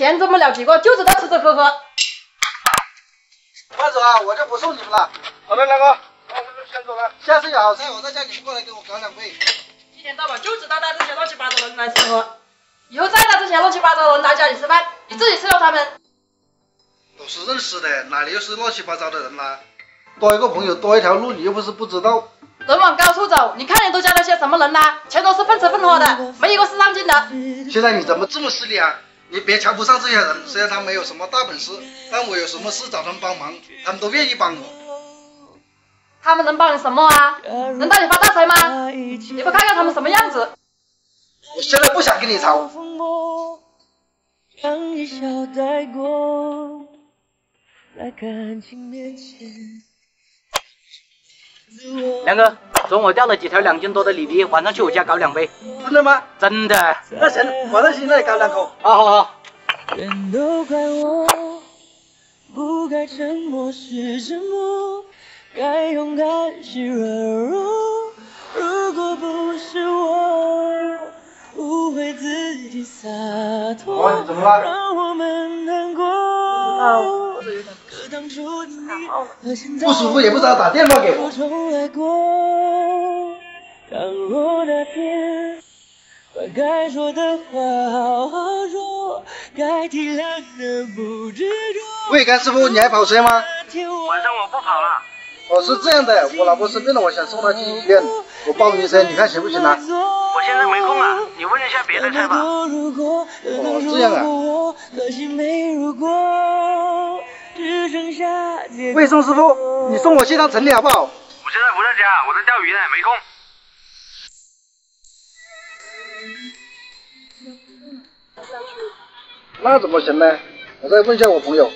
钱挣不了几个，就知道吃吃喝喝。慢走啊，我就不送你们了。好的，大哥，那我们就先走了。下次有好菜，我再叫你们过来给我搞两杯。一天到晚就知道带这些乱七八糟的人来吃喝，以后再带这些乱七八糟的人来家里吃饭，你自己伺候他们。都是认识的，哪里又是乱七八糟的人啦？多一个朋友多一条路，你又不是不知道。人往高处走，你看你都交了些什么人呐？全都是混吃混喝的，没一个是上进的。现在你怎么这么势利啊？你别瞧不上这些人，虽然他没有什么大本事，但我有什么事找他们帮忙，他们都愿意帮我。他们能帮你什么啊？能带你发大财吗？你不看看他们什么样子？我现在不想跟你吵。梁哥，中午钓了几条两斤多的鲤鱼，晚上去我家搞两杯。真的吗？真的。那行，晚上去那里搞两口。好好好。人都怪我，不该沉默是沉默，该勇敢是软弱。如果不是我误会自己洒脱，让我们难过。不舒服也不知道打电话给我。重来过，倘若那天把该说的话好好说，该体谅的不执着。喂，甘师傅，你还跑车吗？晚上我不跑了。哦，是这样的，我老婆生病了，我想送她去医院，我包医生，你看行不行啊？我现在没空啊，你问一下别的车吧。哦，这样啊。喂，宋师傅，你送我去趟城里好不好？我现在不在家，我在钓鱼呢，没空。那怎么行呢？我再问一下我朋友。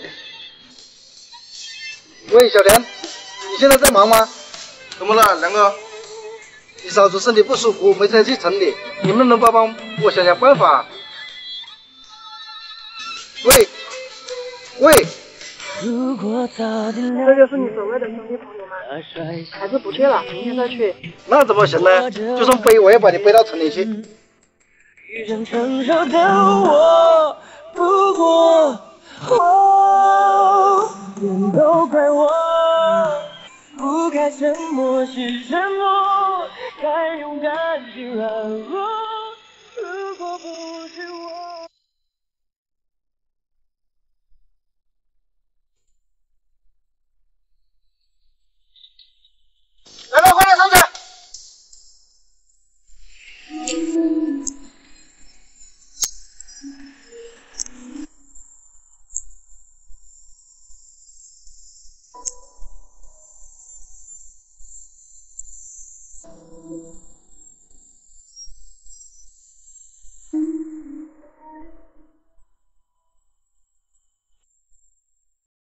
喂，小田，你现在在忙吗？怎么了，梁哥？你嫂子身体不舒服，没车去城里，你能不能帮帮我想想办法？喂，喂。这就是你所谓的兄弟朋友吗？还是不去了，明天再去。那怎么行呢？就算背，我也把你背到城里去。遇上成熟的我，不过，全都怪我，不该沉默是沉默，该勇敢是软弱。